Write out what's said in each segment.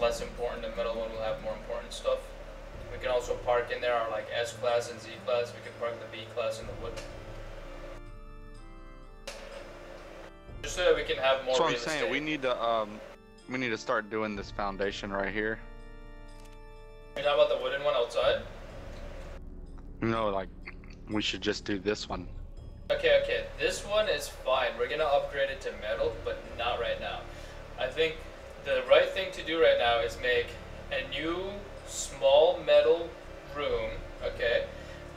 less important. The middle one will have more important stuff. We can also park in there our like S class and Z class. We can park the B class in the wood. Just so that we can have more That's what I'm saying. estate. We need to um, we need to start doing this foundation right here. You talking about the wooden one outside? No, like we should just do this one. Okay, okay. This one is fine. We're gonna upgrade it to metal, but not right now. I think the right thing to do right now is make a new small metal room, okay?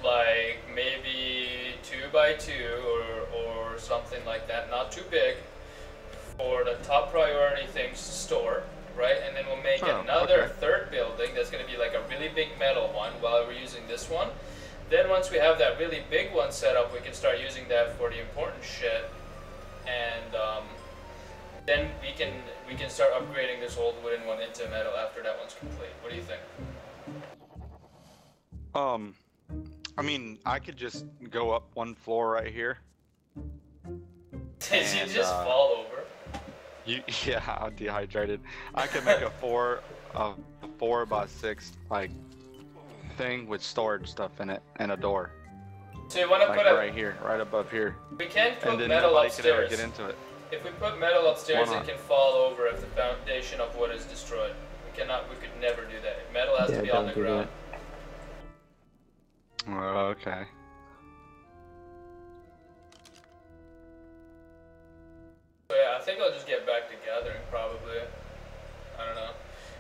Like maybe two by two or, or something like that, not too big, for the top priority things to store, right? And then we'll make Oh, another okay. third building that's gonna be like a really big metal one while we're using this one. Then once we have that really big one set up, we can start using that for the important shit, and um, can start upgrading this old wooden one into metal after that one's complete. What do you think? Um, I mean, I could just go up one floor right here. Did you just uh, fall over? You, yeah, I'm dehydrated. I could make a four, a four by six like thing with storage stuff in it and a door, So you want to like put a right here, right above here, we can put and then metal nobody could ever upstairs. get into it. If we put metal upstairs, it can fall over if the foundation of wood is destroyed. We cannot. We could never do that. Metal has Yeah, to be on the ground. Oh, okay. So yeah, I think I'll just get back to gathering probably. I don't know.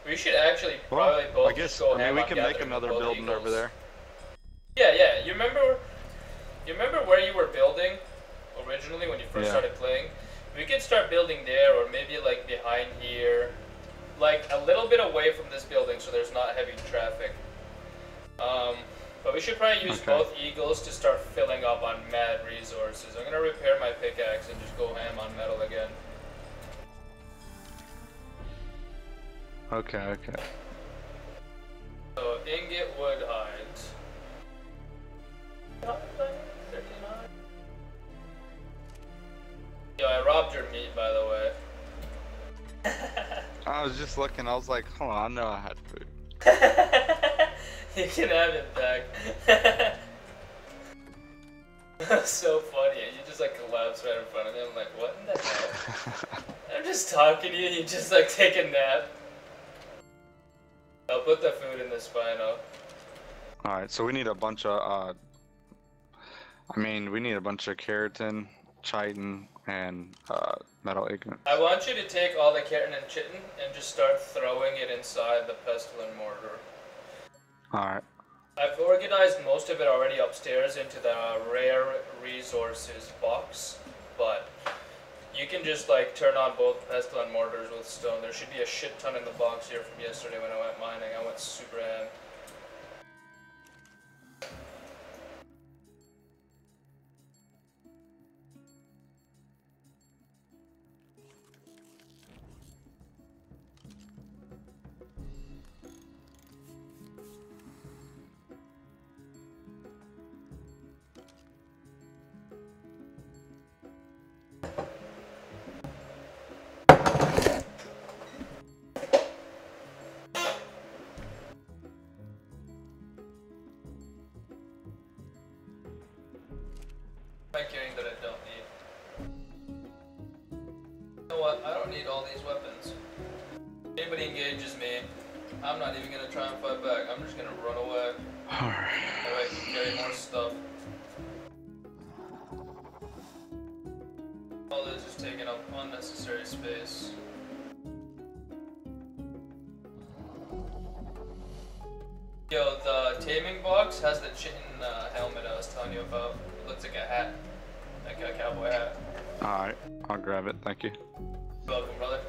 We should actually Well, probably both I guess go I mean ham we can make another both building over there. Yeah, yeah. You remember? You remember where you were building originally when you first Yeah. started playing? We could start building there, or maybe like behind here, like a little bit away from this building, so there's not heavy traffic. Um, but we should probably use Okay. both eagles to start filling up on mad resources. I'm gonna repair my pickaxe and just go ham on metal again. Okay, okay. So ingot wood hides. I was just looking. I was like, hold on, I know I had food. you can have it back. That's so funny. You just like collapse right in front of me. I'm like, what in the hell? I'm just talking to you. You just like take a nap. I'll put the food in the spino. All right, so we need a bunch of. uh I mean, we need a bunch of keratin, chitin, and uh, metal ignorance. I want you to take all the keratin and chitin and just start throwing it inside the pestle and mortar. All right. I've organized most of it already upstairs into the rare resources box, but you can just like turn on both pestle and mortars with stone. There should be a shit ton in the box here from yesterday when I went mining. I went super that I don't need. You know what? I don't need all these weapons. If anybody engages me, I'm not even gonna try and fight back. I'm just gonna run away. All right. That way I can carry more stuff. All this is taking up unnecessary space. Yo, the taming box has the chitin uh, helmet I was telling you about. It looks like a hat, like a cowboy hat. All right. I'll grab it. Thank you. Welcome, brother.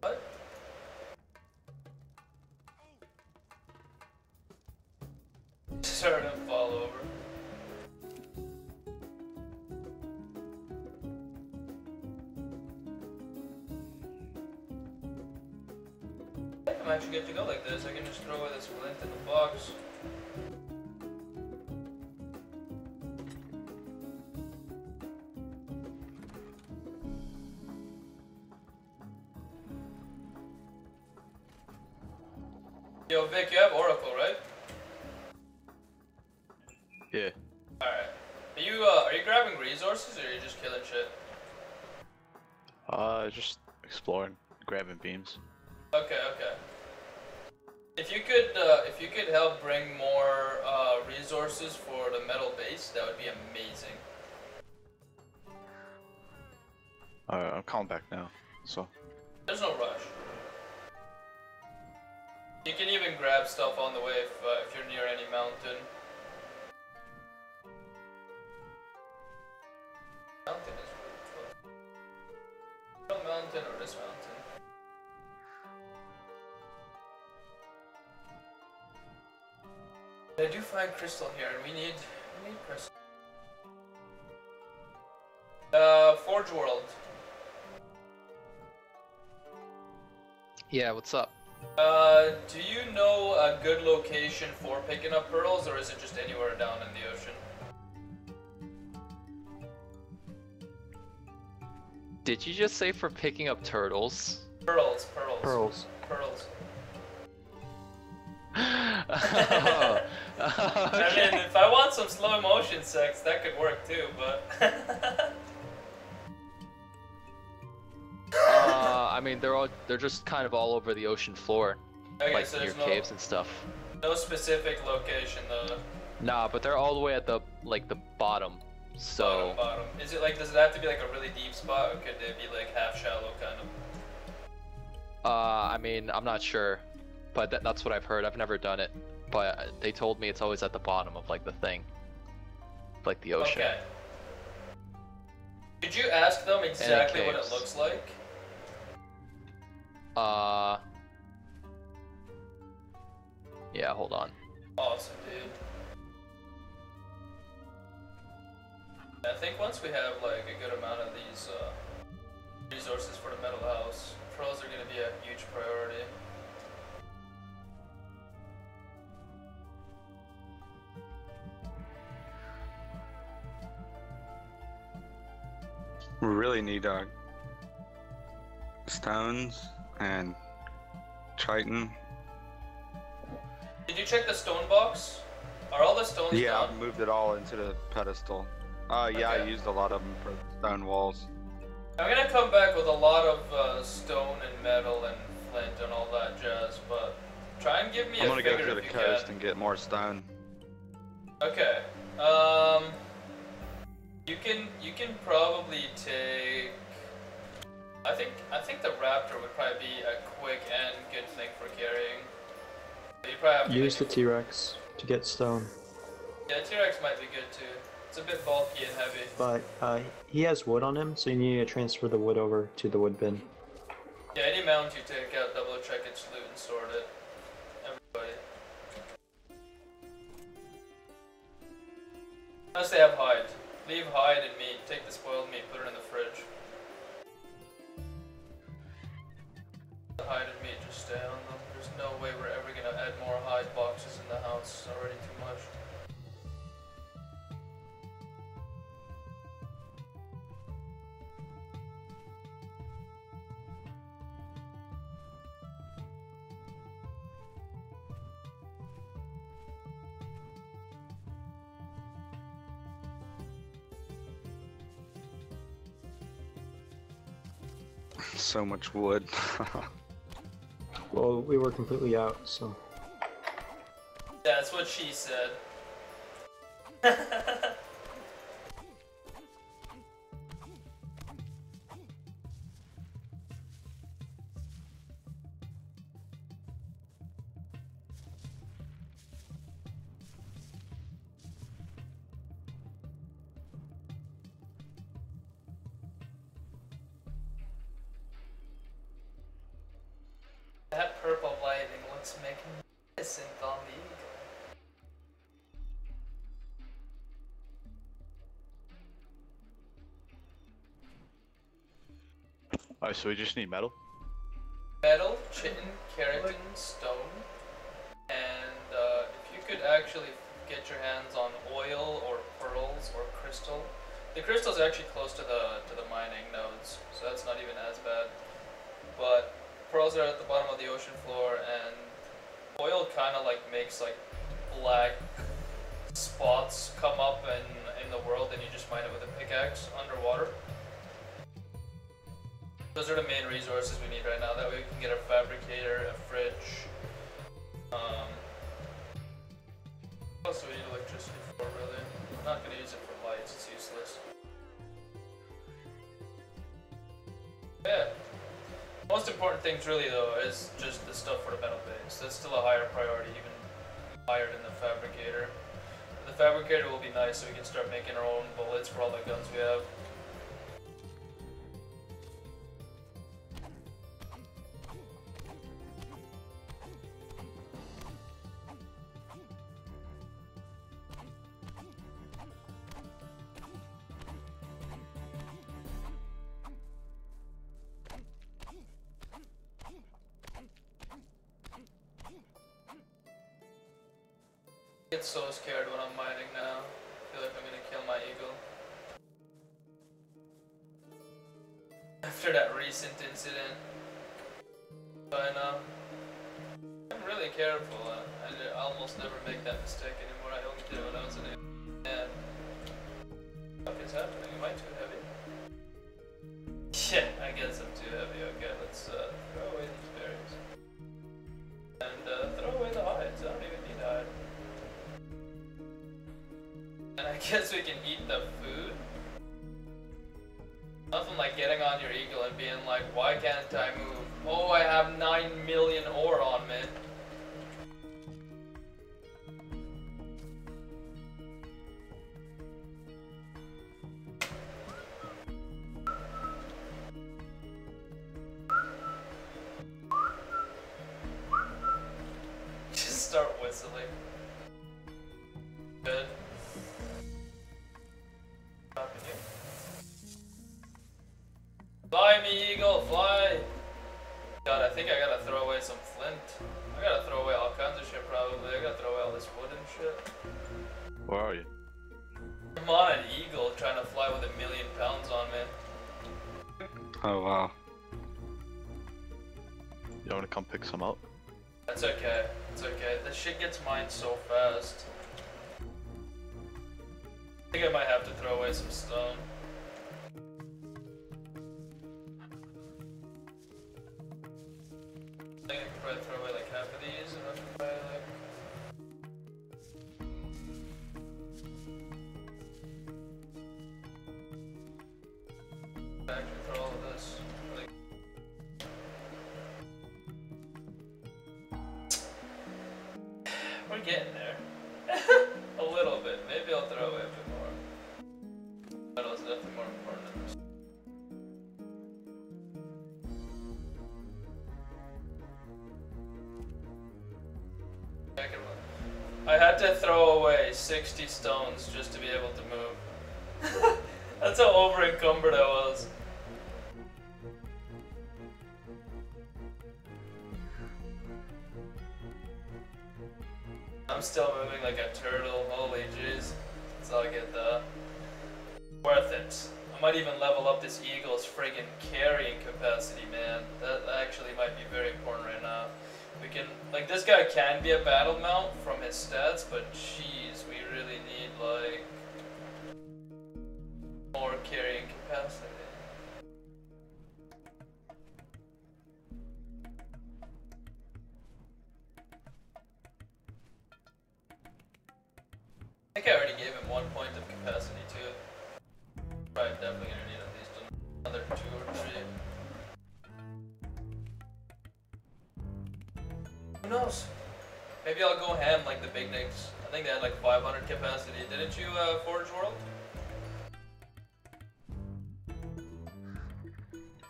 What? Starting to fall over. actually good to go like this. I can just throw away this length in the box. Yo, Vic, you have Oracle, right? Yeah. Alright. Are you, uh, are you grabbing resources or are you just killing shit? Uh, just exploring, grabbing beams. Okay, okay. If you could, uh, if you could help bring more uh, resources for the metal base, that would be amazing. Alright, I'm calling back now. So. There's no rush. You can even grab stuff on the way if, uh, if you're near any. Mountain find crystal here, we need we need crystal. Uh, Forge World. Yeah, what's up? Uh, do you know a good location for picking up pearls, or is it just anywhere down in the ocean? Did you just say for picking up turtles? Pearls, pearls, Pearls. pearls. oh, I mean, if I want some slow motion sex, that could work too, but. uh, I mean, they're all they're just kind of all over the ocean floor, okay, like so near no, caves and stuff. no specific location though. Nah, but they're all the way at the like the bottom. So Bottom, bottom. Is it like? Does it have to be like a really deep spot, or could it be like half shallow kind of? Uh, I mean, I'm not sure, but that, that's what I've heard. I've never done it, but they told me it's always at the bottom of like the thing, like the ocean. Okay. Could you ask them exactly what it looks like? Uh. Yeah, hold on. Awesome, dude. I think once we have like a good amount of these uh, resources for the metal house, pearls are gonna be a huge priority. We really need uh, stones and Triton. Did you check the stone box? Are all the stones Yeah, down? I moved it all into the pedestal. Uh, yeah, I used a lot of them for stone walls. I'm gonna come back with a lot of uh, stone and metal and flint and all that jazz, but try and give me I'm a gonna go to the coast can. and get more stone. Okay. Um. You can you can probably take. I think I think the raptor would probably be a quick and good thing for carrying. You probably have to Use the T-Rex to get stone, Yeah, T-Rex might be good too. It's a bit bulky and heavy. but uh, he has wood on him, so you need to transfer the wood over to the wood bin. Yeah, any mount you take out, double check its loot and sort it. Everybody. Unless they have hide. Leave hide and meat. Take the spoiled meat, put it in the fridge. Hide and meat just stay on them. There's no way we're ever gonna add more hide boxes in the house. It's already too much. So much wood. Well, we were completely out, so That's what she said. That purple lighting looks magnificent on the eagle. Alright, so we just need metal. Metal, chitin, keratin, stone, and uh, if you could actually get your hands on oil or pearls or crystal. The crystal's are actually close to the to the mining nodes, so that's not even as bad. But pearls are at the bottom of the ocean floor, and oil kind of like makes like black spots come up in in the world, and you just mine it with a pickaxe underwater. Those are the main resources we need right now. That way we can get a fabricator, a fridge. Um, what else do we need electricity for, really? I'm not gonna use it for lights, it's useless. Most important things really though is just the stuff for the metal base. That's still a higher priority, even higher than the fabricator. The fabricator will be nice so we can start making our own bullets for all the guns we have. I get so scared when I'm mining now. I feel like I'm gonna kill my eagle. After that recent incident. But um, I'm really careful. Uh, I, I almost never make that mistake anymore. I only did when I was an What is happening? Am I too heavy? Yeah, I guess I'm too heavy. Okay, let's uh, I guess we can eat the food. Nothing like getting on your eagle and being like, why can't I move? Oh, I have 9 million ore on me. Just start whistling. Good. I gotta throw away all kinds of shit probably. I gotta throw away all this wood and shit. Where are you? I'm on an eagle trying to fly with a million pounds on me. Oh wow. You want to come pick some up? That's okay. It's okay. This shit gets mined so fast. I think I might have to throw away some stone. Getting there. a little bit. Maybe I'll throw away a bit more. Metal is definitely more important than this. I I had to throw away 60 stones just to be able to move. That's how over encumbered I was. I'm still moving like a turtle. Holy jeez. So I'll get the worth it. I might even level up this eagle's friggin' carrying capacity, man. That actually might be very important right now. We can like this guy can be a battle mount from his stats, but jeez, we really need like more carrying capacity. Big nicks. I think they had like 500 capacity. Didn't you, uh, Forge World?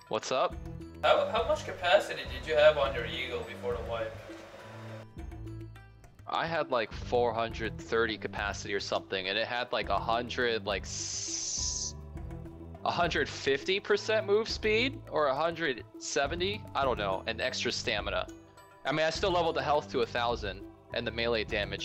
What's up? How, how much capacity did you have on your Eagle before the wipe? I had like 430 capacity or something, and it had like 100, like s- 150% move speed or 170. I don't know, and extra stamina. I mean, I still leveled the health to a thousand and the melee damage